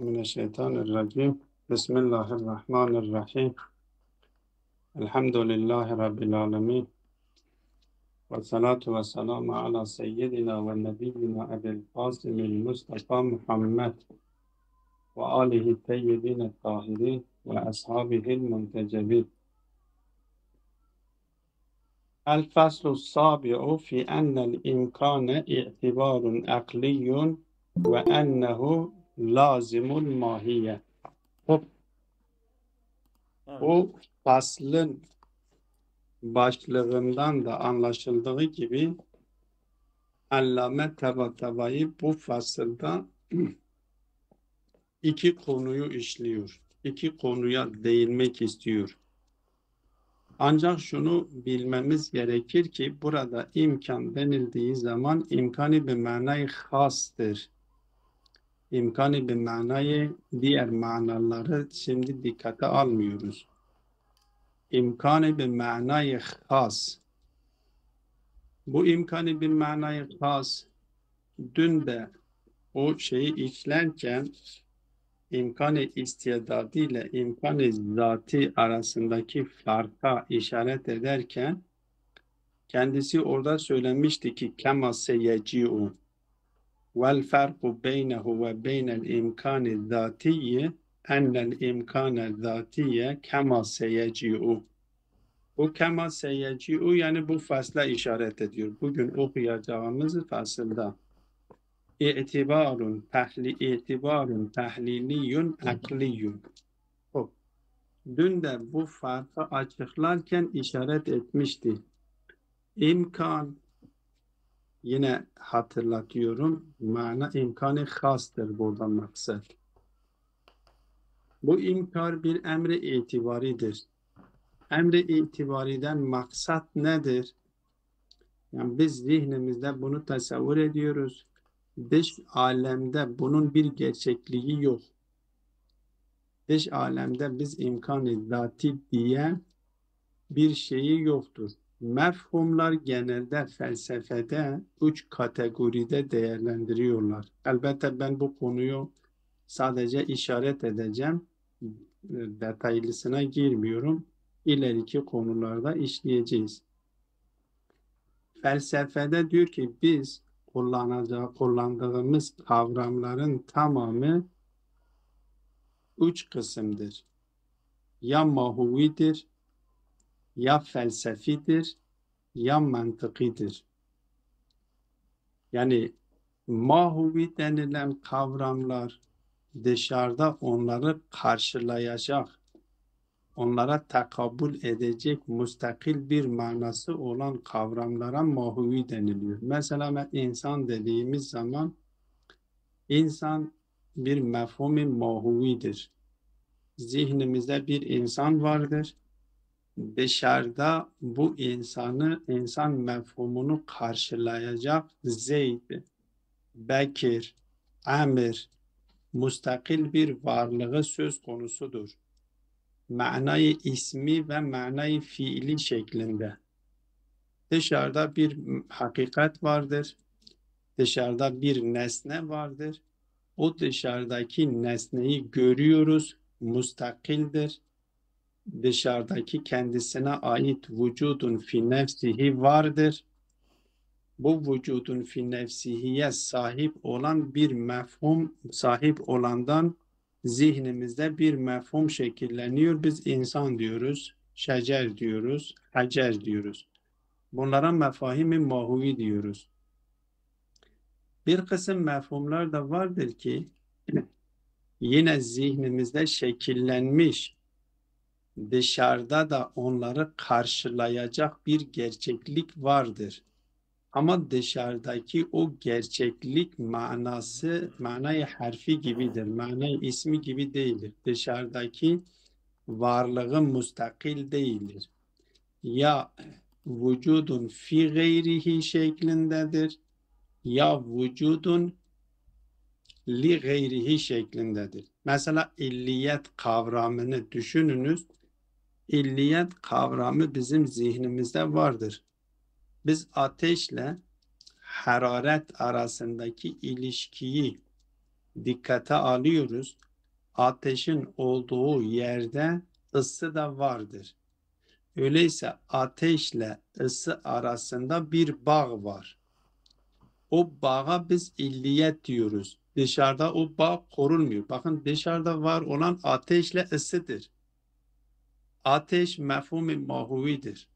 من الشيطان الرجيم. بسم الله الرحمن الرحيم. الحمد لله رب العالمين. والصلاة والسلام على سيدنا ونبينا أبي القاسم المصطفى محمد وآله الطيبين الطاهرين وأصحابه المنتجبين. الفصل السابع في أن الإمكان اعتبار عقلي وأنه lazimul mahiye. Evet. Bu faslın başlığından da anlaşıldığı gibi Allame Tabatabai bu fasılda iki konuyu işliyor. İki konuya değinmek istiyor. Ancak şunu bilmemiz gerekir ki burada imkan denildiği zaman imkanı bir manayı hastır imkanı bir manayı diğer manaları şimdi dikkate almıyoruz. İmkanı bir manayı has. Bu imkanı bir manayı has dün de o şeyi işlerken imkanı istidadi ile imkanı zati arasındaki farka işaret ederken kendisi orada söylemişti ki kema seyeci'u Vel farku beynehu ve beynel imkani zatiyi ennel imkane zatiye kema seyeci'u. Bu kema seyeci'u yani bu fasla işaret ediyor. Bugün okuyacağımız fasılda. İtibarun, tahli, itibarun tahliliyun akliyun. Oh. Dün de bu farkı açıklarken işaret etmişti. İmkan Yine hatırlatıyorum. Mana imkanı hastır burada maksat. Bu imkar bir emri itibaridir. Emri itibariden maksat nedir? Yani biz zihnimizde bunu tasavvur ediyoruz. Dış alemde bunun bir gerçekliği yok. Dış alemde biz imkanı zati diye bir şeyi yoktur. Mefhumlar genelde felsefede üç kategoride değerlendiriyorlar. Elbette ben bu konuyu sadece işaret edeceğim. Detaylısına girmiyorum. İleriki konularda işleyeceğiz. Felsefede diyor ki biz kullanacağı, kullandığımız kavramların tamamı üç kısımdır. Ya mahuvidir, ya felsefidir ya mantıkidir. Yani mahuvi denilen kavramlar dışarıda onları karşılayacak, onlara takabül edecek müstakil bir manası olan kavramlara mahuvi deniliyor. Mesela insan dediğimiz zaman insan bir mefhumi mahuvidir. Zihnimizde bir insan vardır dışarıda bu insanı, insan mefhumunu karşılayacak Zeyd, Bekir, Amir, mustakil bir varlığı söz konusudur. Manayı ismi ve manayı fiili şeklinde. Dışarıda bir hakikat vardır. Dışarıda bir nesne vardır. O dışarıdaki nesneyi görüyoruz, mustakildir dışarıdaki kendisine ait vücudun fi nefsihi vardır. Bu vücudun fi nefsihiye sahip olan bir mefhum sahip olandan zihnimizde bir mefhum şekilleniyor. Biz insan diyoruz, şecer diyoruz, hacer diyoruz. Bunlara mefahimi mahuvi diyoruz. Bir kısım mefhumlar da vardır ki yine zihnimizde şekillenmiş dışarıda da onları karşılayacak bir gerçeklik vardır. Ama dışarıdaki o gerçeklik manası, manayı harfi gibidir. Manayı ismi gibi değildir. Dışarıdaki varlığı mustakil değildir. Ya vücudun fi gayrihi şeklindedir ya vücudun li gayrihi şeklindedir. Mesela illiyet kavramını düşününüz illiyet kavramı bizim zihnimizde vardır. Biz ateşle hararet arasındaki ilişkiyi dikkate alıyoruz. ateşin olduğu yerde ısı da vardır. Öyleyse ateşle ısı arasında bir bağ var. O bağa biz illiyet diyoruz. Dışarıda o bağ korunmuyor. Bakın dışarıda var olan ateşle ısıdır. Ateş mefhum-i mahuvidir.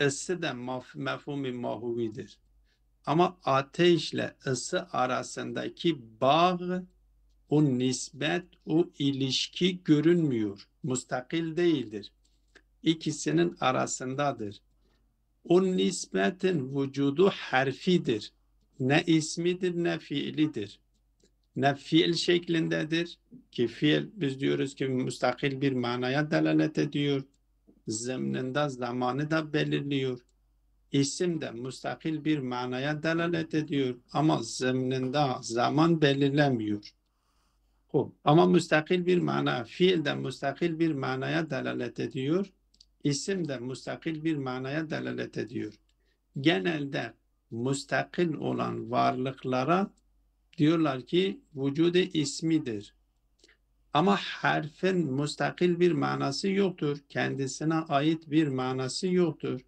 Isı da mefhum-i mahuvidir. Ama ateşle ısı arasındaki bağ, o nispet, o ilişki görünmüyor. Mustakil değildir. İkisinin arasındadır. O nispetin vücudu harfidir. Ne ismidir ne fiilidir. Ne fiil şeklindedir ki fiil biz diyoruz ki müstakil bir manaya delalet ediyor. Zemninde zamanı da belirliyor. İsim de müstakil bir manaya delalet ediyor ama zemninde zaman belirlemiyor. O. Ama müstakil bir mana, fiil de müstakil bir manaya delalet ediyor. İsim de müstakil bir manaya delalet ediyor. Genelde müstakil olan varlıklara diyorlar ki vücudu ismidir. Ama harfin müstakil bir manası yoktur. Kendisine ait bir manası yoktur.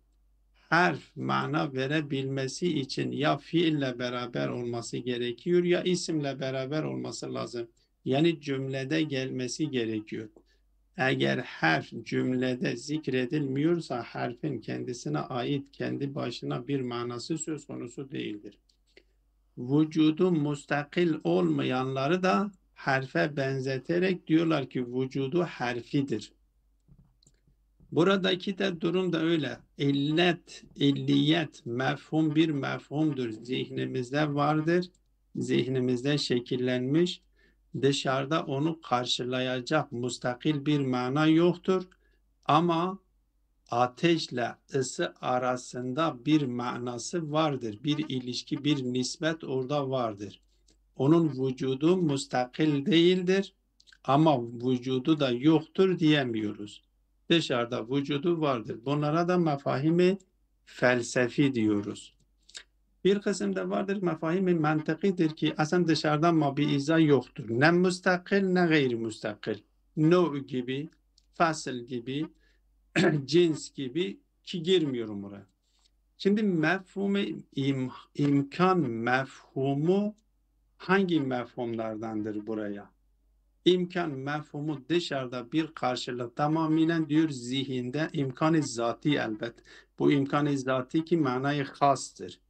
Harf mana verebilmesi için ya fiille beraber olması gerekiyor ya isimle beraber olması lazım. Yani cümlede gelmesi gerekiyor. Eğer harf cümlede zikredilmiyorsa harfin kendisine ait kendi başına bir manası söz konusu değildir. Vücudu mustakil olmayanları da harfe benzeterek diyorlar ki vücudu harfidir. Buradaki de durum da öyle. İllet, illiyet, mefhum bir mefhumdur. Zihnimizde vardır. Zihnimizde şekillenmiş dışarıda onu karşılayacak mustakil bir mana yoktur. Ama ateşle ısı arasında bir manası vardır. Bir ilişki, bir nispet orada vardır. Onun vücudu mustakil değildir ama vücudu da yoktur diyemiyoruz. Dışarıda vücudu vardır. Bunlara da mefahimi felsefi diyoruz. Bir kısım da vardır mefahimi mantıkidir ki aslında dışarıdan mabiiza yoktur. Ne müstakil ne gayri müstakil. No gibi, fasıl gibi, cins gibi ki girmiyorum oraya. Şimdi mefhumu im, imkan mefhumu hangi mefhumlardandır buraya? İmkan mefhumu dışarıda bir karşılık tamamen diyor zihinde imkanı zati elbet. Bu imkanı zati ki manayı hastır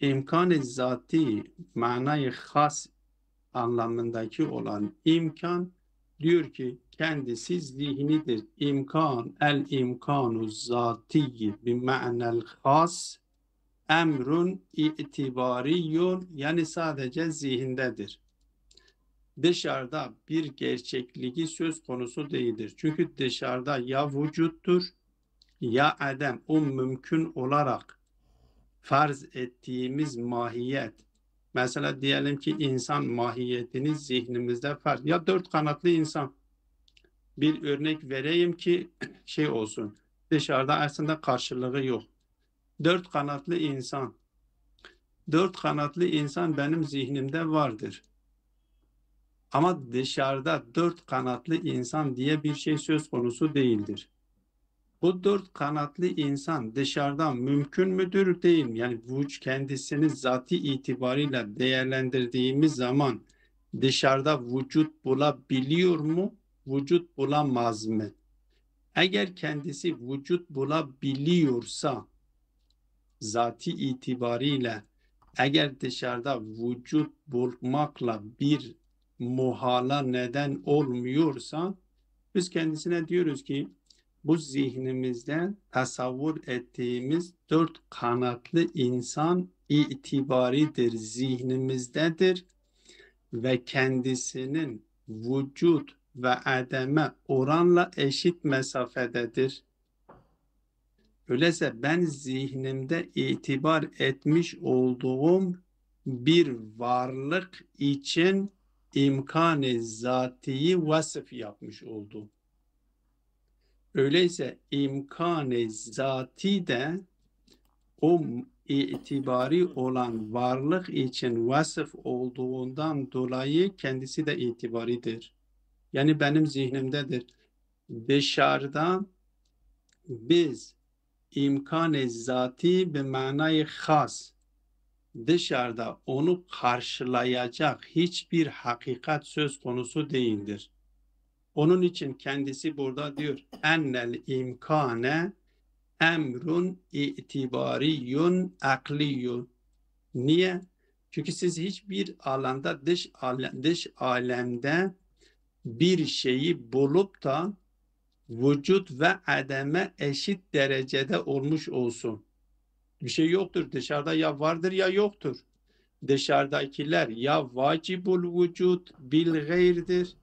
imkan zati manayı has anlamındaki olan imkan diyor ki kendisi zihnidir. İmkan el imkanu zati bi ma'nel has emrun itibariyun yani sadece zihindedir. Dışarıda bir gerçekliği söz konusu değildir. Çünkü dışarıda ya vücuttur ya adem o mümkün olarak farz ettiğimiz mahiyet. Mesela diyelim ki insan mahiyetini zihnimizde farz. Ya dört kanatlı insan. Bir örnek vereyim ki şey olsun. Dışarıda aslında karşılığı yok. Dört kanatlı insan. Dört kanatlı insan benim zihnimde vardır. Ama dışarıda dört kanatlı insan diye bir şey söz konusu değildir. Bu dört kanatlı insan dışarıdan mümkün müdür değil mi? Yani vücut kendisini zati itibariyle değerlendirdiğimiz zaman dışarıda vücut bulabiliyor mu? Vücut bulamaz mı? Eğer kendisi vücut bulabiliyorsa zati itibariyle eğer dışarıda vücut bulmakla bir muhala neden olmuyorsa biz kendisine diyoruz ki bu zihnimizde tasavvur ettiğimiz dört kanatlı insan itibaridir, zihnimizdedir ve kendisinin vücut ve ademe oranla eşit mesafededir. Öyleyse ben zihnimde itibar etmiş olduğum bir varlık için imkanı zatiyi vasıf yapmış oldum. Öyleyse imkanı zati de o itibari olan varlık için vasıf olduğundan dolayı kendisi de itibaridir. Yani benim zihnimdedir. Dışarıda biz imkan-ı zati bir manayı has dışarıda onu karşılayacak hiçbir hakikat söz konusu değildir. Onun için kendisi burada diyor ennel imkane emrun itibariyun akliyun. Niye? Çünkü siz hiçbir alanda dış alem, dış alemde bir şeyi bulup da vücut ve ademe eşit derecede olmuş olsun. Bir şey yoktur. Dışarıda ya vardır ya yoktur. Dışarıdakiler ya vacibul vücut bil gayrdir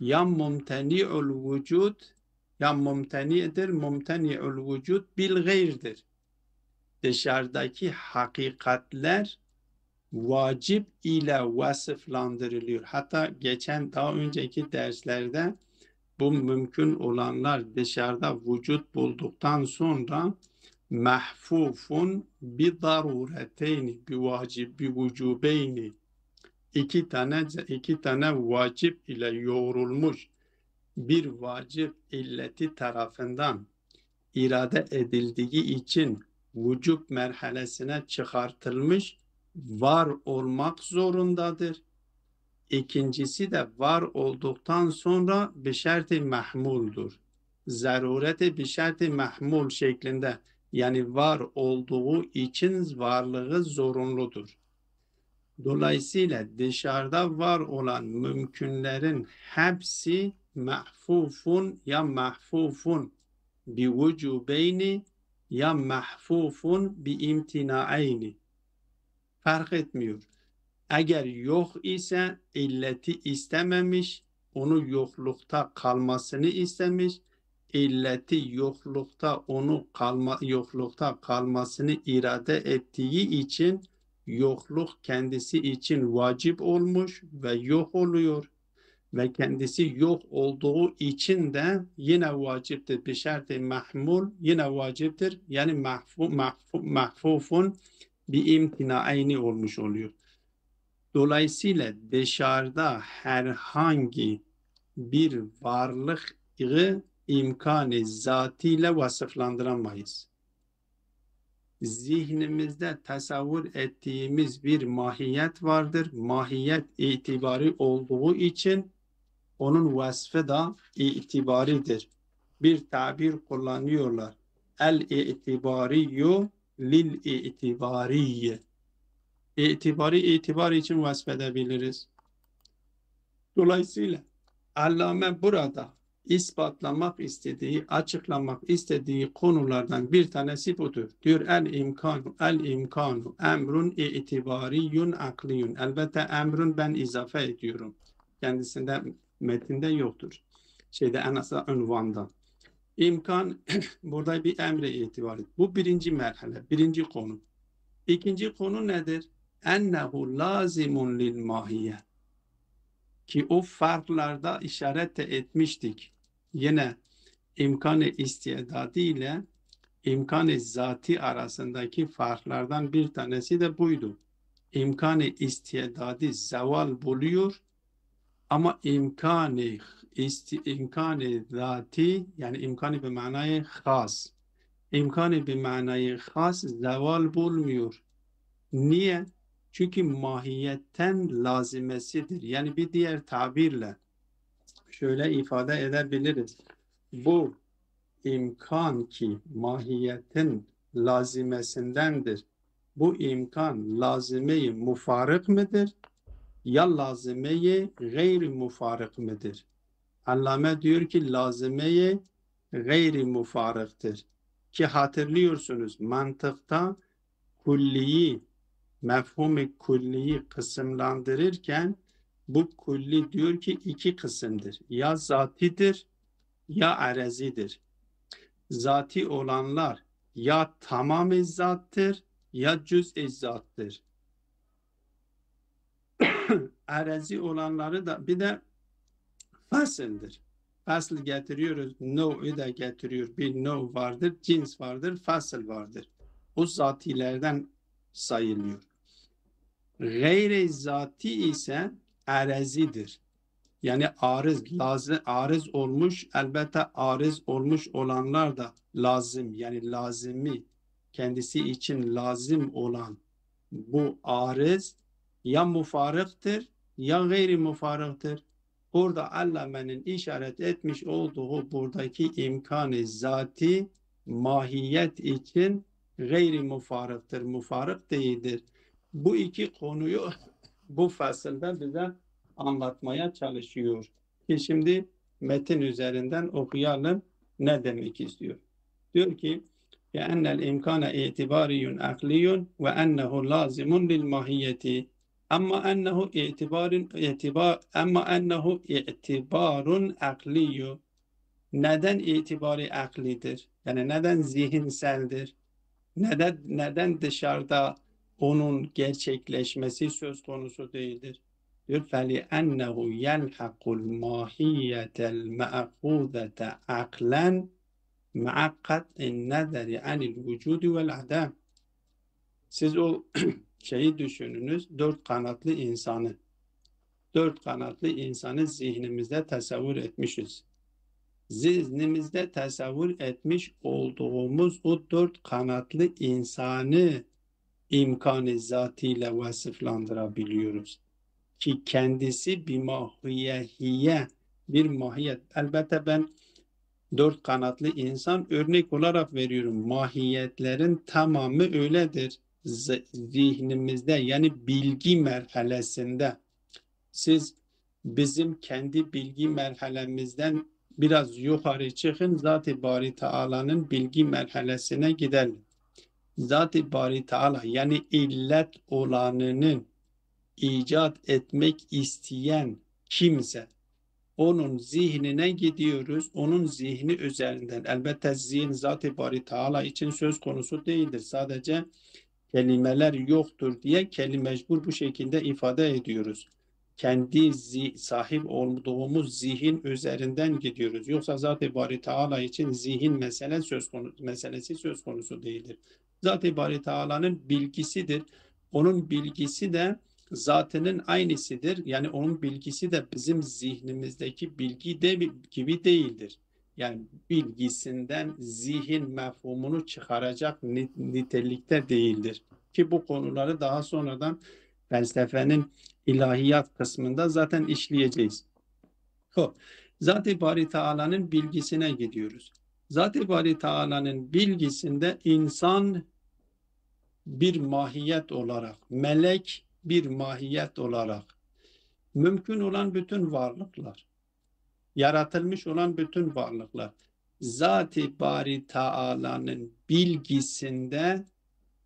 ya mumteni'ul vücut ya mumteni'dir, mumteni'ul vücut bil gayrdir. Dışarıdaki hakikatler vacip ile vasıflandırılıyor. Hatta geçen daha önceki derslerde bu mümkün olanlar dışarıda vücut bulduktan sonra mahfufun bi darureteyni bi vacib bi vücubeyni iki tane iki tane vacip ile yoğrulmuş bir vacip illeti tarafından irade edildiği için vücub merhalesine çıkartılmış var olmak zorundadır. İkincisi de var olduktan sonra bir şerti mahmuldur. Zarureti bir şerti mahmul şeklinde yani var olduğu için varlığı zorunludur. Dolayısıyla dışarıda var olan mümkünlerin hepsi mahfufun ya mahfufun bi vücubeyni ya mahfufun bi imtinaayni. Fark etmiyor. Eğer yok ise illeti istememiş, onu yoklukta kalmasını istemiş, illeti yoklukta onu kalma yoklukta kalmasını irade ettiği için yokluk kendisi için vacip olmuş ve yok oluyor ve kendisi yok olduğu için de yine vaciptir. Bir şerti mahmul yine vaciptir. Yani mahfu, mahfu, mahfufun bir imtinaayni olmuş oluyor. Dolayısıyla dışarıda herhangi bir varlık imkanı zatıyla vasıflandıramayız. Zihnimizde tasavvur ettiğimiz bir mahiyet vardır. Mahiyet itibari olduğu için onun vasfı da itibaridir. Bir tabir kullanıyorlar. El itibariyyu lil itibariye. İtibari itibar için vasfedebiliriz. Dolayısıyla Allame burada ispatlamak istediği, açıklamak istediği konulardan bir tanesi budur. Diyor el imkanu, el imkanu, emrun itibariyun akliyun. Elbette emrun ben izafe ediyorum. Kendisinde metinde yoktur. Şeyde en azından ünvanda. İmkan burada bir emre itibarı. Bu birinci merhale, birinci konu. İkinci konu nedir? Ennehu lazimun lil mahiye. Ki o farklarda işaret etmiştik yine imkanı istidadi ile imkanı zati arasındaki farklardan bir tanesi de buydu. İmkanı istidadi zeval buluyor ama imkanı isti, imkanı zati yani imkanı bir manayı has. İmkanı bir manayı has zeval bulmuyor. Niye? Çünkü mahiyetten lazimesidir. Yani bir diğer tabirle şöyle ifade edebiliriz. Bu imkan ki mahiyetin lazimesindendir. Bu imkan lazimeyi mufarık mıdır? Ya lazimeyi gayri mufarık mıdır? Allame diyor ki lazimeyi gayri mufarıktır. Ki hatırlıyorsunuz mantıkta kulliyi, mefhumi kulliyi kısımlandırırken bu kulli diyor ki iki kısımdır. Ya zatidir ya arezidir. Zati olanlar ya tamam zattır ya cüz zattır. Arezi olanları da bir de fasıldır. Fasıl getiriyoruz. No'u da getiriyor. Bir no vardır, cins vardır, fasıl vardır. O zatilerden sayılıyor. Gayri zati ise erezidir. Yani arız, lazım, arız olmuş, elbette arız olmuş olanlar da lazım. Yani lazimi, kendisi için lazım olan bu arız ya mufarıktır ya gayri mufarıktır. Burada Allame'nin işaret etmiş olduğu buradaki imkanı zati mahiyet için gayri mufarıktır, mufarık değildir. Bu iki konuyu bu fasılda bize anlatmaya çalışıyor. Ki şimdi metin üzerinden okuyalım ne demek istiyor. Diyor ki ve ennel imkana itibariyun akliyun ve ennehu lazimun lil mahiyeti ama ennehu itibarun itibar ama ennehu itibarun akliyu. Neden itibari aklidir? Yani neden zihinseldir? Neden neden dışarıda onun gerçekleşmesi söz konusu değildir? Diyor feli ennehu yelhaqul mahiyetel ma'khudete aklen ma'akkat in nazari anil vücudu vel adam. Siz o şeyi düşününüz, dört kanatlı insanı. Dört kanatlı insanı zihnimizde tasavvur etmişiz. Zihnimizde tasavvur etmiş olduğumuz o dört kanatlı insanı imkanı zatıyla vasıflandırabiliyoruz. Ki kendisi bir mahiyehiye, bir mahiyet. Elbette ben dört kanatlı insan örnek olarak veriyorum. Mahiyetlerin tamamı öyledir. Zihnimizde yani bilgi merhalesinde. Siz bizim kendi bilgi merhalemizden biraz yukarı çıkın. Zat-ı Bari Teala'nın bilgi merhalesine gidelim. Zat-ı Bari Teala yani illet olanının icat etmek isteyen kimse onun zihnine gidiyoruz. Onun zihni üzerinden. Elbette zihin Zat-ı Bari Teala için söz konusu değildir. Sadece kelimeler yoktur diye kelimecbur bu şekilde ifade ediyoruz. Kendi sahip olduğumuz zihin üzerinden gidiyoruz. Yoksa Zat-ı Bari Teala için zihin mesele söz konusu, meselesi söz konusu değildir. Zat-ı Bari Teala'nın bilgisidir. Onun bilgisi de zatının aynısıdır. Yani onun bilgisi de bizim zihnimizdeki bilgi de gibi değildir. Yani bilgisinden zihin mefhumunu çıkaracak nitelikte değildir. Ki bu konuları daha sonradan felsefenin ilahiyat kısmında zaten işleyeceğiz. Zat-ı Bari Teala'nın bilgisine gidiyoruz. Zat-ı Bari Teala'nın bilgisinde insan bir mahiyet olarak, melek bir mahiyet olarak, mümkün olan bütün varlıklar, yaratılmış olan bütün varlıklar, Zat-ı Bari Teala'nın bilgisinde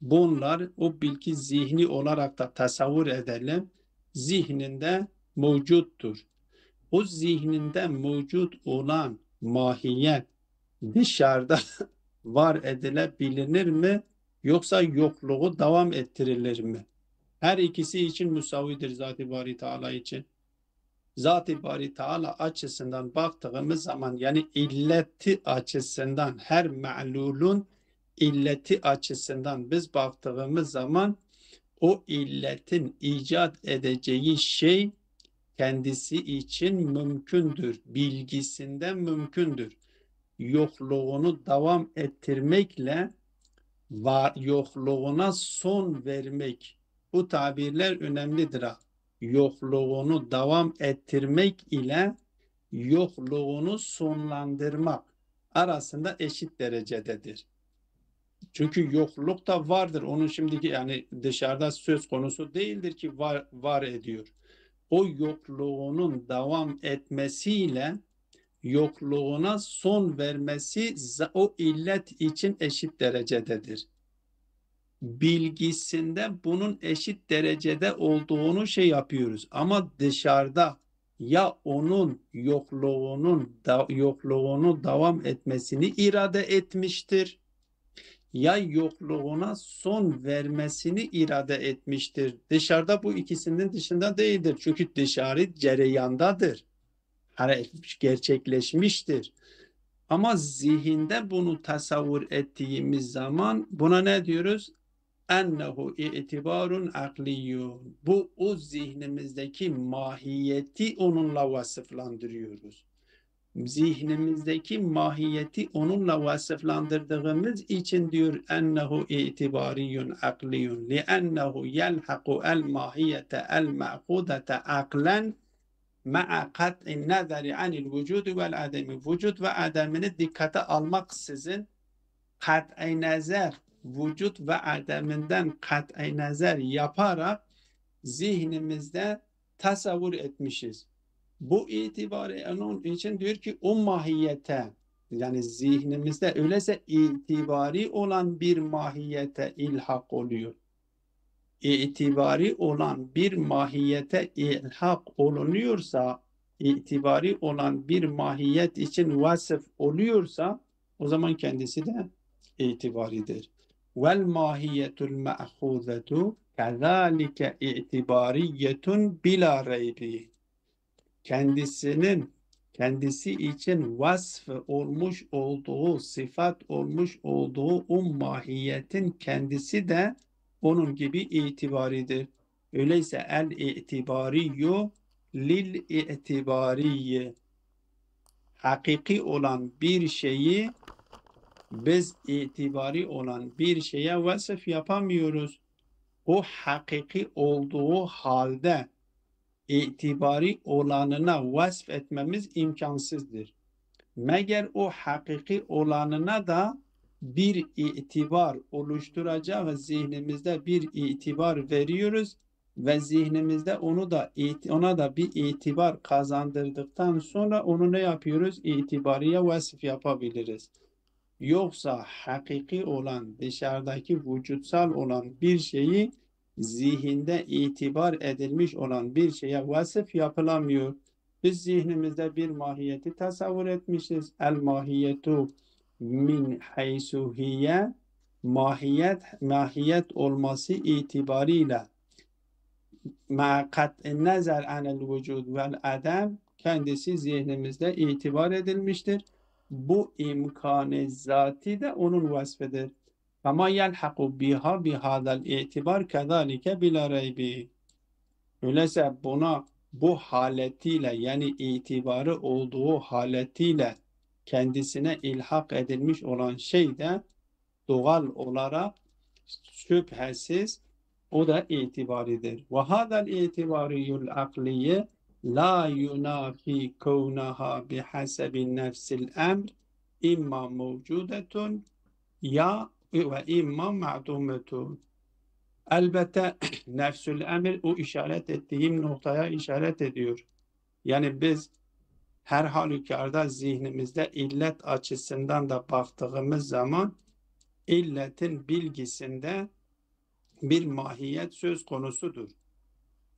bunlar o bilgi zihni olarak da tasavvur edelim, zihninde mevcuttur. O zihninde mevcut olan mahiyet dışarıda var edilebilir mi yoksa yokluğu devam ettirilir mi? Her ikisi için müsavidir Zat-ı Bari Teala için. Zat-ı Bari Teala açısından baktığımız zaman yani illeti açısından her ma'lulun illeti açısından biz baktığımız zaman o illetin icat edeceği şey kendisi için mümkündür. Bilgisinden mümkündür. Yokluğunu devam ettirmekle var yokluğuna son vermek bu tabirler önemlidir. Yokluğunu devam ettirmek ile yokluğunu sonlandırmak arasında eşit derecededir. Çünkü yokluk da vardır. Onun şimdiki yani dışarıda söz konusu değildir ki var, var ediyor. O yokluğunun devam etmesiyle yokluğuna son vermesi o illet için eşit derecededir. Bilgisinde bunun eşit derecede olduğunu şey yapıyoruz. Ama dışarıda ya onun yokluğunun da, yokluğunu devam etmesini irade etmiştir ya yokluğuna son vermesini irade etmiştir. Dışarıda bu ikisinin dışında değildir. Çünkü dışarı cereyandadır. Gerçekleşmiştir. Ama zihinde bunu tasavvur ettiğimiz zaman buna ne diyoruz? Ennehu itibarun akliyun. Bu o zihnimizdeki mahiyeti onunla vasıflandırıyoruz. Zihnimizdeki mahiyeti onunla vasıflandırdığımız için diyor ennehu itibariyun akliyun. Liennehu yelhaku el mahiyete el ma'kudete aklen ma'a kat'in nazari anil vücudu vel ademi. Vücut ve ademini dikkate almaksızın kat'i nazar vücut ve ademinden kat'i nazar yaparak zihnimizde tasavvur etmişiz. Bu itibarı onun için diyor ki o mahiyete yani zihnimizde öyleyse itibari olan bir mahiyete ilhak oluyor. İtibari olan bir mahiyete ilhak olunuyorsa, itibari olan bir mahiyet için vasıf oluyorsa o zaman kendisi de itibaridir. Vel mahiyetul ma'huzetu kezalike itibariyetun bila reybi. Kendisinin kendisi için vasf olmuş olduğu, sıfat olmuş olduğu o mahiyetin kendisi de onun gibi itibaridir. Öyleyse el itibariyyu lil itibariyye hakiki olan bir şeyi biz itibari olan bir şeye vasıf yapamıyoruz. O hakiki olduğu halde itibari olanına vasf etmemiz imkansızdır. Meğer o hakiki olanına da bir itibar oluşturacak zihnimizde bir itibar veriyoruz ve zihnimizde onu da ona da bir itibar kazandırdıktan sonra onu ne yapıyoruz? İtibariye vasf yapabiliriz. Yoksa hakiki olan dışarıdaki vücutsal olan bir şeyi zihinde itibar edilmiş olan bir şeye vasıf yapılamıyor. Biz zihnimizde bir mahiyeti tasavvur etmişiz. El mahiyetu min haysuhiye mahiyet mahiyet olması itibariyle ma kat'in nazar anel vücud vel adem kendisi zihnimizde itibar edilmiştir bu imkanı zati de onun vasfıdır. Ama yelhaku biha bihadal itibar kezalike bila reybi. Öyleyse buna bu haletiyle yani itibarı olduğu haletiyle kendisine ilhak edilmiş olan şey de doğal olarak şüphesiz o da itibaridir. Ve hadal itibariyul akliye la yunafi kavnaha bihasebi nefsil emr imma mevcudetun ya ve imma ma'dumetun. Elbette nefsül emir o işaret ettiğim noktaya işaret ediyor. Yani biz her halükarda zihnimizde illet açısından da baktığımız zaman illetin bilgisinde bir mahiyet söz konusudur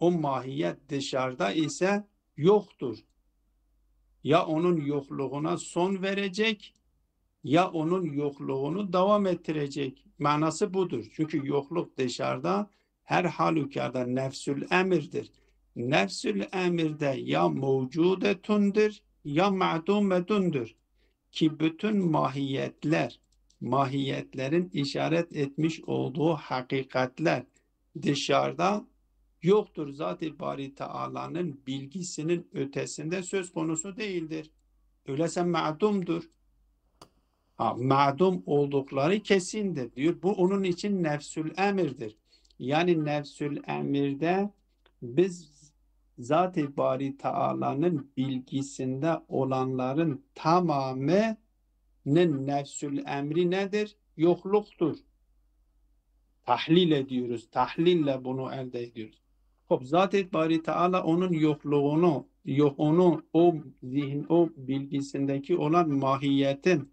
o mahiyet dışarıda ise yoktur. Ya onun yokluğuna son verecek ya onun yokluğunu devam ettirecek. Manası budur. Çünkü yokluk dışarıda her halükarda nefsül emirdir. Nefsül emirde ya mevcudetundur ya ma'dumetundur. Ki bütün mahiyetler, mahiyetlerin işaret etmiş olduğu hakikatler dışarıda yoktur. Zat-ı Bari Teala'nın bilgisinin ötesinde söz konusu değildir. Öyleyse ma'dumdur. Ha, ma'dum oldukları kesindir diyor. Bu onun için nefsül emirdir. Yani nefsül emirde biz Zat-ı Bari Teala'nın bilgisinde olanların tamamının nefsül emri nedir? Yokluktur. Tahlil ediyoruz. Tahlille bunu elde ediyoruz. Hop zat bari Teala onun yokluğunu, yok onu o zihin, o bilgisindeki olan mahiyetin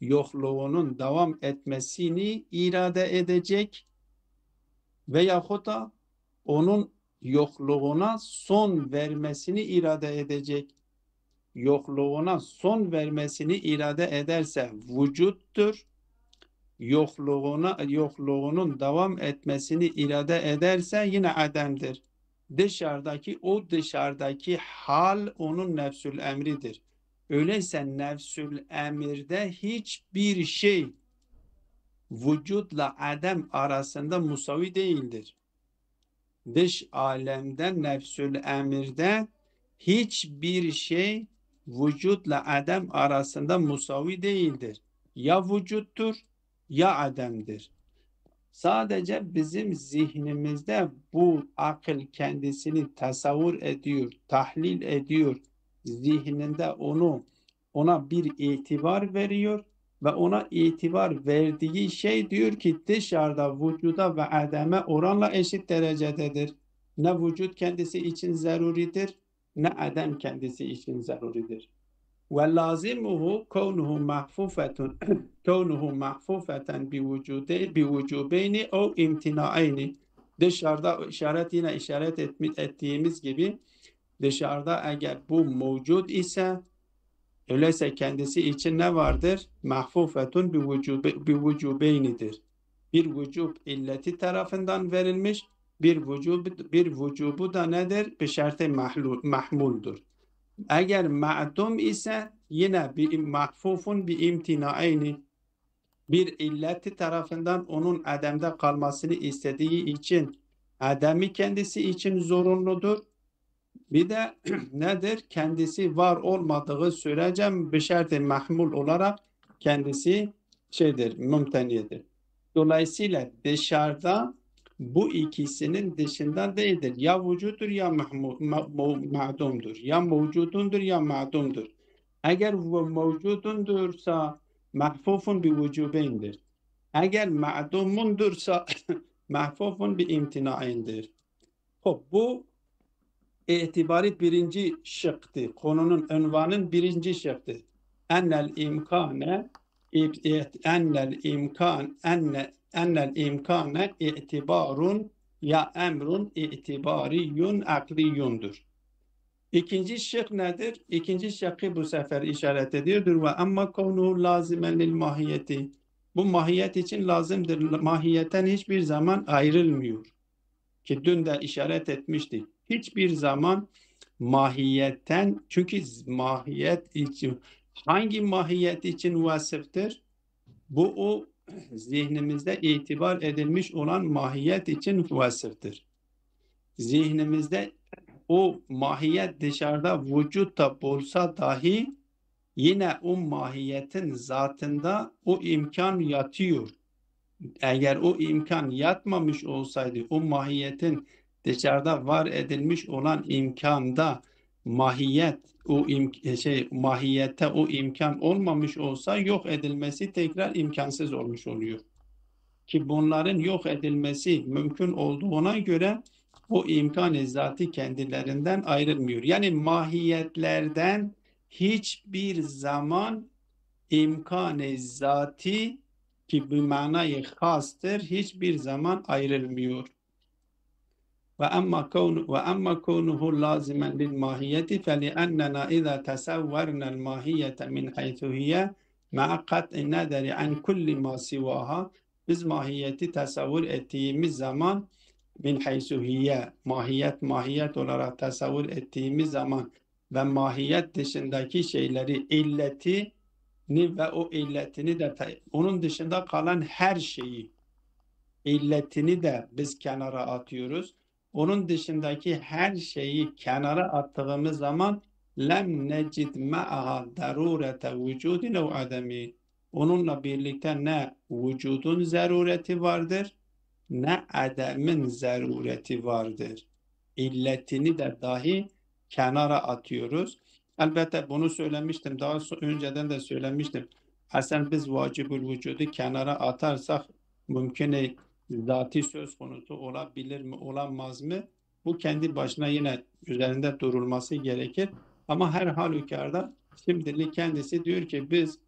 yokluğunun devam etmesini irade edecek veyahut da onun yokluğuna son vermesini irade edecek. Yokluğuna son vermesini irade ederse vücuttur yokluğuna yokluğunun devam etmesini irade ederse yine ademdir. Dışarıdaki o dışarıdaki hal onun nefsül emridir. Öyleyse nefsül emirde hiçbir şey vücutla adem arasında musavi değildir. Dış alemde nefsül emirde hiçbir şey vücutla adem arasında musavi değildir. Ya vücuttur ya ademdir. Sadece bizim zihnimizde bu akıl kendisini tasavvur ediyor, tahlil ediyor. Zihninde onu ona bir itibar veriyor ve ona itibar verdiği şey diyor ki dışarıda vücuda ve ademe oranla eşit derecededir. Ne vücut kendisi için zaruridir ne adem kendisi için zaruridir. Ve lazimuhu kavnuhu mahfufetun kavnuhu mahfufeten bi vücude bi vücubeyni o imtinaayni dışarıda işaret yine işaret ettiğimiz gibi dışarıda eğer bu mevcut ise öyleyse kendisi için ne vardır? Mahfufetun bi vücube bi vücubeynidir. Bir vücub illeti tarafından verilmiş bir vücub bir vücubu da nedir? Bir şerti mahmuldur. Eğer ma'dum ise yine bir mahfufun bir imtinaayni bir illeti tarafından onun ademde kalmasını istediği için ademi kendisi için zorunludur. Bir de nedir? Kendisi var olmadığı sürece bir şerti mahmul olarak kendisi şeydir, mümteniyedir. Dolayısıyla dışarıda bu ikisinin dışında değildir. Ya vücuttur ya ma'dumdur. Ya mevcudundur ya ma'dumdur. Eğer mevcudundursa mahfufun bir vücubendir. Eğer ma'dumundursa mahfufun bir imtinaindir. Hop, bu itibari birinci şıktı. Konunun önvanın birinci şıktı. Ennel imkane ennel imkan enne ennel imkane itibarun ya emrun itibariyun akliyundur. İkinci şık nedir? İkinci şıkkı bu sefer işaret ediyordur ve amma konu lazimen lil mahiyeti. Bu mahiyet için lazımdır. Mahiyetten hiçbir zaman ayrılmıyor. Ki dün de işaret etmiştik. Hiçbir zaman mahiyetten çünkü mahiyet için hangi mahiyet için vasıftır? Bu o zihnimizde itibar edilmiş olan mahiyet için vasıftır. Zihnimizde o mahiyet dışarıda vücutta olsa dahi yine o mahiyetin zatında o imkan yatıyor. Eğer o imkan yatmamış olsaydı o mahiyetin dışarıda var edilmiş olan imkanda mahiyet o im şey mahiyette o imkan olmamış olsa yok edilmesi tekrar imkansız olmuş oluyor. Ki bunların yok edilmesi mümkün olduğuna göre o imkan zati kendilerinden ayrılmıyor. Yani mahiyetlerden hiçbir zaman imkan zati ki bir manayı hastır hiçbir zaman ayrılmıyor ve amma konu ve amma konuhu lazimen lil mahiyeti fe li annena iza tasavvarna al mahiyete min haythu hiye ma'a kat'i an kulli ma sivaha biz mahiyeti tasavvur ettiğimiz zaman min haysuhiye mahiyet mahiyet olarak tasavvur ettiğimiz zaman ve mahiyet dışındaki şeyleri illeti ni ve o illetini de onun dışında kalan her şeyi illetini de biz kenara atıyoruz onun dışındaki her şeyi kenara attığımız zaman lem necid ma'aha darurete vücudin o ademi. Onunla birlikte ne vücudun zarureti vardır ne ademin zarureti vardır. İlletini de dahi kenara atıyoruz. Elbette bunu söylemiştim. Daha önceden de söylemiştim. Aslında biz vacibül vücudu kenara atarsak mümkün değil zati söz konusu olabilir mi, olamaz mı? Bu kendi başına yine üzerinde durulması gerekir. Ama her halükarda şimdilik kendisi diyor ki biz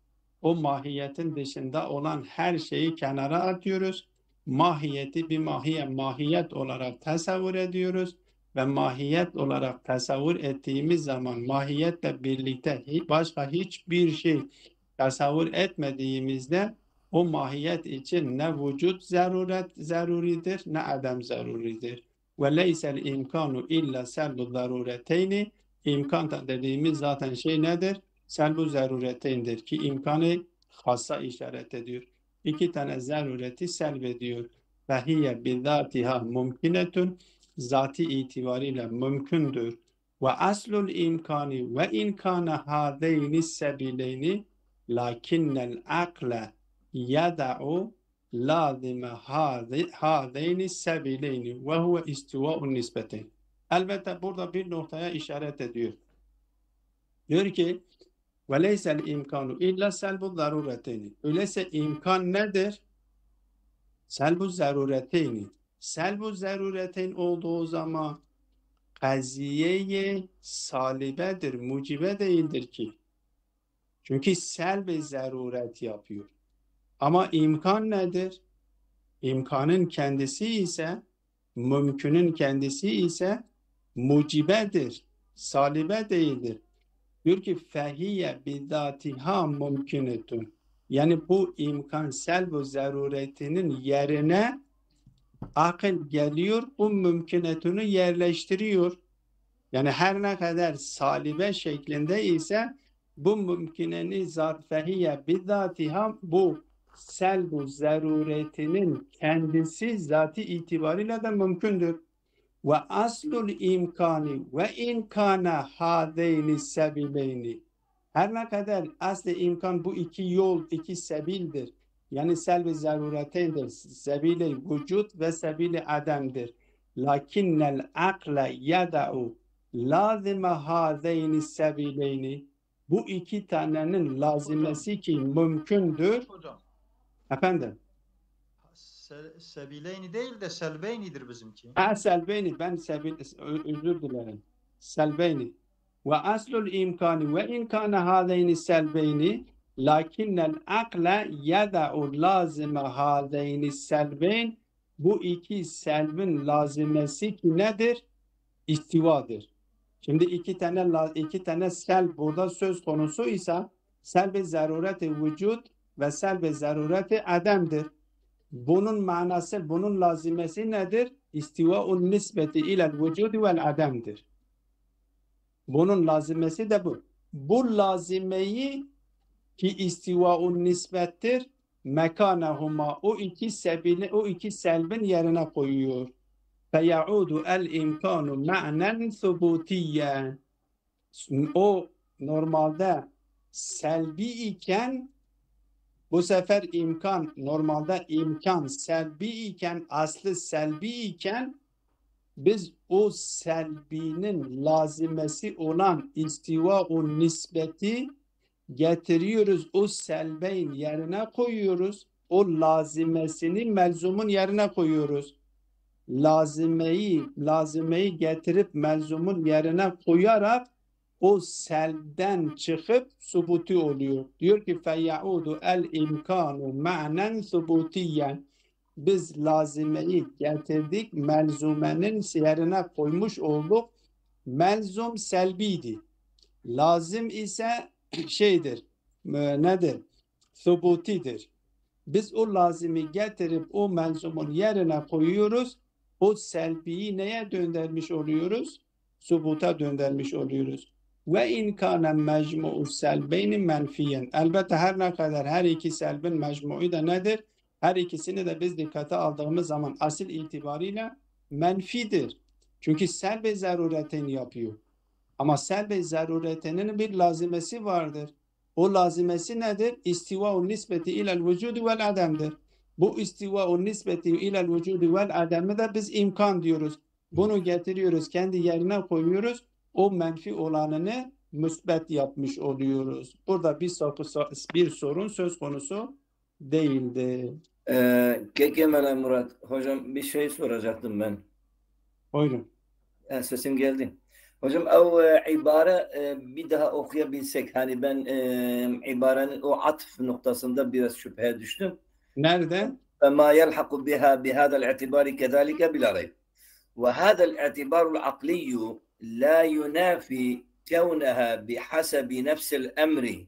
o mahiyetin dışında olan her şeyi kenara atıyoruz. Mahiyeti bir mahiye, mahiyet olarak tasavvur ediyoruz ve mahiyet olarak tasavvur ettiğimiz zaman mahiyetle birlikte başka hiçbir şey tasavvur etmediğimizde o mahiyet için ne vücut zaruret zaruridir ne adam zaruridir. Ve leysel imkanu illa selbu zarureteyni imkan dediğimiz zaten şey nedir? Selbu zarureteyndir ki imkanı hassa işaret ediyor. iki tane zarureti selbediyor. Fehiye bizatiha mumkinetun zati itibariyle mümkündür. Ve aslul imkani ve in kana hadeyni sebileyni lakinnel akle yada'u lazime hadeyni sebileyni ve huve istiva'un nisbeteyn. Elbette burada bir noktaya işaret ediyor. Diyor ki leysel imkanu illa selbu zarureteyni. Öyleyse imkan nedir? Selbu zarureteyni. Selbu zarureteyn olduğu zaman kaziyeye salibedir, mucibe değildir ki. Çünkü selbe zaruret yapıyor. Ama imkan nedir? İmkanın kendisi ise, mümkünün kendisi ise mucibedir, salibe değildir. Diyor ki fehiye bidatiha mümkünetun. Yani bu imkan selbu zaruretinin yerine akıl geliyor, bu mümkünetunu yerleştiriyor. Yani her ne kadar salibe şeklinde ise bu mümküneni zat fehiye bidatiha bu selbu zaruretinin kendisi zati itibariyle de mümkündür. Ve aslul imkani ve imkana hadeyni sebileyni. Her ne kadar asli imkan bu iki yol, iki sebildir. Yani selvi zarureteyndir. Sebili vücut ve sebili ademdir. Lakinnel akle yada'u lazime hadeyni sebileyni. Bu iki tanenin lazimesi ki mümkündür. Hocam. Efendim? Se, sebileyni değil de selbeynidir bizimki. Ha selbeyni ben sebil özür dilerim. Selbeyni. Ve aslul imkani ve in kana hadeyni selbeyni lakinnel akle yeda'u lazime hadeyni selbeyn bu iki selbin lazimesi ki nedir? İstivadır. Şimdi iki tane iki tane selb burada söz konusu ise selb-i zarureti vücut ve selb-i zarureti ademdir. Bunun manası, bunun lazimesi nedir? İstiva'un nisbeti ilel vücudi vel ademdir. Bunun lazimesi de bu. Bu lazimeyi ki istiva'un nisbettir mekanahuma o iki sebili o iki selbin yerine koyuyor. Feyaudu el imkanu ma'nen thubutiyen. O normalde selbi iken bu sefer imkan normalde imkan selbi iken aslı selbi iken biz o selbinin lazimesi olan istiva-u nisbeti getiriyoruz o selbeyn yerine koyuyoruz. O lazimesini melzumun yerine koyuyoruz. Lazimeyi, lazimeyi getirip melzumun yerine koyarak o selden çıkıp subuti oluyor. Diyor ki feyaudu el imkanu ma'nen subutiyen. Biz lazimeyi getirdik, melzumenin yerine koymuş olduk. Melzum selbiydi. Lazım ise şeydir, nedir? Subutidir. Biz o lazimi getirip o menzumun yerine koyuyoruz. O selbiyi neye döndürmüş oluyoruz? Subuta döndürmüş oluyoruz. Ve in kana mecmu'u selbeyni menfiyen. Elbette her ne kadar her iki selbin mecmu'u da nedir? Her ikisini de biz dikkate aldığımız zaman asil itibariyle menfidir. Çünkü selbe zaruretin yapıyor. Ama selbe zaruretinin bir lazimesi vardır. O lazimesi nedir? İstiva-u nisbeti ilel vücudu vel ademdir. Bu istiva-u nisbeti ilel vücudu vel ademi de biz imkan diyoruz. Bunu getiriyoruz, kendi yerine koyuyoruz O menfi olanını müsbet yapmış oluyoruz. Burada bir, soru, bir sorun söz konusu değildi. Ee, Kekemele Murat. Hocam bir şey soracaktım ben. Buyurun. Yani sesim geldi. Hocam o e, ibare e, bir daha okuyabilsek. Hani ben e, ibarenin o atf noktasında biraz şüpheye düştüm. Nerede? فما يلحق بها بهذا الاعتبار كذلك بلا ريب وهذا الاعتبار العقلي لا ينافي كونها بحسب نفس الأمر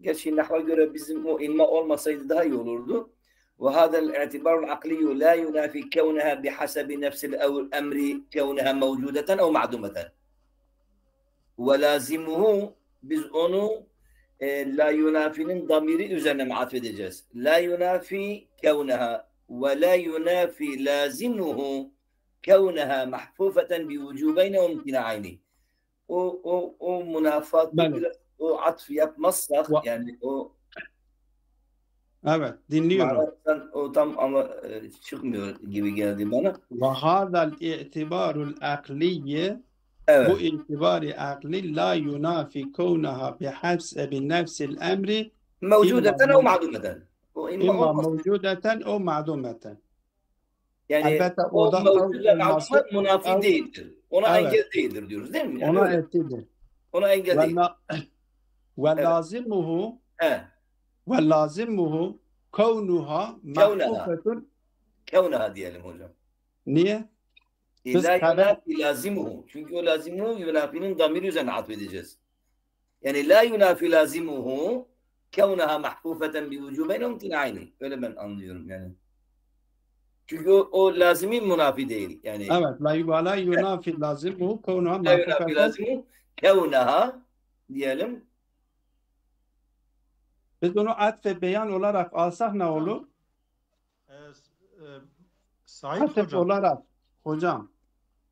Gerçi nahva göre bizim o ilma olmasaydı daha iyi olurdu. وهذا الاعتبار العقلي لا ينافي كونها بحسب نفس الأمر كونها موجودة أو معدومة ولازمه biz onu e, la yunafinin damiri üzerine mi atfedeceğiz? La yunafi kevneha ve la yunafi lazimuhu kevneha mahfufeten bi vücubeyne ve imtina'ayni. O, o, o münafatı Evet. biraz o atf yapmazsak Va- yani o Evet, dinliyorum. manadan o tam ama e, çıkmıyor gibi geldi bana. Ve hadal i'tibarul akliye bu Evet. itibari akli la yunafi kavnaha bihasebi nefsil emri Mevcudeten İmma- o ma'dumeten. O imma imma olmaz. mevcudeten o ma'dumeten. Yani Elbette o orada mevcut ve olması- ma'dumet münafi Ev- değildir. Ona Evet. engel değildir diyoruz değil mi? Yani Ona ettidir. Ona engel değil. ve lazimuhu ve lazimuhu kavnuha mahfufetun Kevnaha diyelim hocam. niye? Kader- yunafi lazimuhu. Çünkü o lazimuhu yunafinin damiri üzerine atfedeceğiz. Yani la yunafi lazimuhu kevnaha mahfufeten bi vücubeyn imtina'yni. Öyle ben anlıyorum yani. Çünkü o, o lazimi münafi değil. Yani Evet. La ve la yunafi lazimuhu kavnuha la yunafi lazimuhu kevnaha diyelim. Biz onu atfe beyan olarak alsak ne olur? E, Said Katıp hocam. olarak hocam.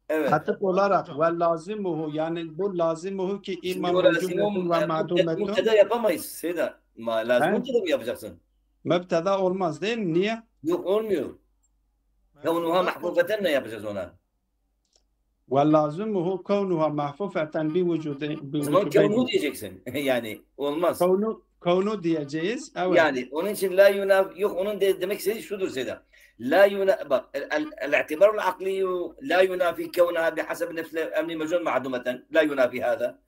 Evet. Katıp olarak ve lazimuhu yani bu lazimuhu ki imam mevcudetun ve ma'dumetun müpteda yapamayız. Seyda. Ma, lazım He? müpteda mı yapacaksın? mübteda olmaz değil mi? Niye? Yok olmuyor. Kevnuha mahfufeten ne yapacağız ona? Ve lazimuhu kavnuha mahfufeten bi vücude bi O zaman vücudeyn. kevnu diyeceksin. yani olmaz. Kavnu, kavnu diyeceğiz. Evet. Yani onun için la yunaf yok onun de, demek istediği şudur Seda. La yunaf bak el- el- el-i'tibar el-akli la yunafi kevnaha bihasab nefs emni mecnun ma'dumeten la yunafi hada.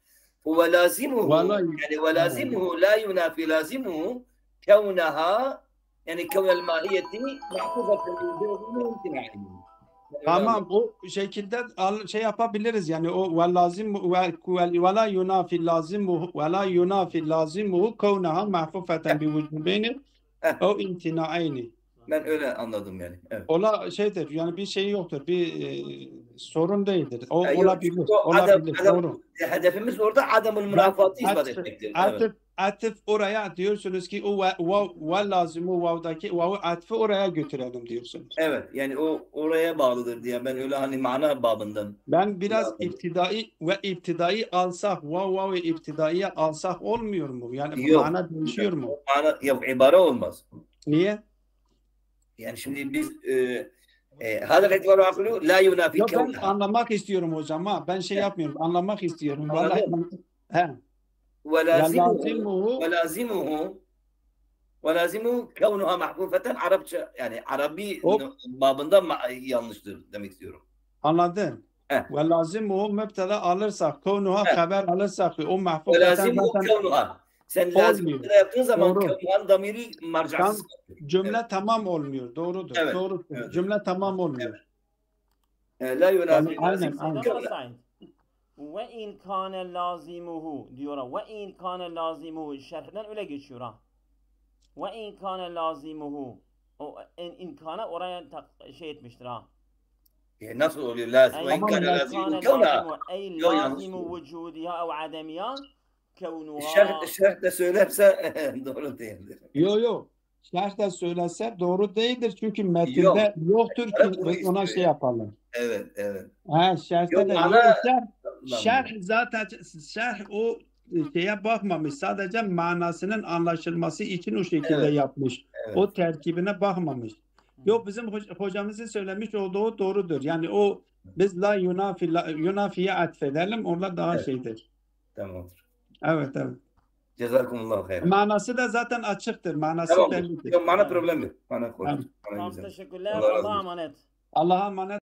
هو لازمه ولا- يعني ولازمه لا ينافي لازمه كونها yani kavl mahiyeti mahfuzatul vücudun imtina'in. Tamam bu şekilde şey yapabiliriz yani o ve lazim ve ve la yunafi lazim ve la yunafi lazim kavnaha mahfufeten bi vücubeyni o imtina'ayni. Ben öyle anladım yani. Evet. Ola şeydir yani bir şey yoktur. Bir e, sorun değildir. O Ya yok, olabilir. adam- olabilir. adam- doğru. Hedefimiz orada adamın münafatı ispat Atıf- etmektir. Evet. Atıf, atıf oraya diyorsunuz ki o ve, ve, ve lazimu vav'daki vav atıfı oraya götürelim diyorsunuz. Evet yani o oraya bağlıdır diye ben öyle hani mana babından. Ben biraz Anladım. iptidai ve iptidai alsak vav vav ve iptidaiye alsak olmuyor mu? Yani Yok. mana değişiyor mu? Mana yok ibare olmaz. Niye? Yani şimdi biz e, e, hada itibar aklı la yunafi Yok ben anlamak istiyorum hocam ha. Ben şey yapmıyorum. Anlamak istiyorum. Vallahi he. Ve Ve lazimuhu ve lazimuhu ve lazimuhu kevnuha mahfufeten Arapça yani Arabi Hop. babında yanlıştır demek istiyorum. anladın? Ve lazimuhu mübteda alırsak, Heh. haber alırsak o Ve mahfufeten lazimuhu zaten Sen lazım Olmuyor. da yaptığın zaman kevnuhan damiri marcasız. cümle tamam olmuyor. Doğrudur. Evet. Doğru. Evet. Cümle tamam olmuyor. E, La yunafi Aynen, aynen. Ve in kana lazimuhu diyor. Ve in kana lazimuhu şerhden öyle geçiyor ha. Ve in kana lazimuhu. O in, in kana oraya tak, şey etmiştir ha. E, nasıl oluyor lazım? Ve in kana lazimuhu ey lazimu vücudiha ev kevnuha. Şerh, şerh de söylerse doğru değildir. Yo yo. Şerh de söylese doğru değildir çünkü metinde Yok. yoktur ki ona istiyor şey ya. yapalım. Evet, evet. Ha şerhte Yok, de ana- yok. Şerh, şerh zaten şerh o şeye bakmamış. Sadece manasının anlaşılması için o şekilde Evet. yapmış. Evet. O terkibine bakmamış. Yok bizim hoc- hocamızın söylemiş olduğu doğrudur. Yani o biz la yunafi la, yunafiye atfedelim. Onlar daha Evet. şeydir. Tamamdır. Evet evet. Cezakumullahu hayır. Manası da zaten açıktır. Manası Tamam. bellidir. Yok, mana problem yok. Mana problem. Mana Tamam güzel. teşekkürler. Allah razı Allah'a emanet. Allah'a emanet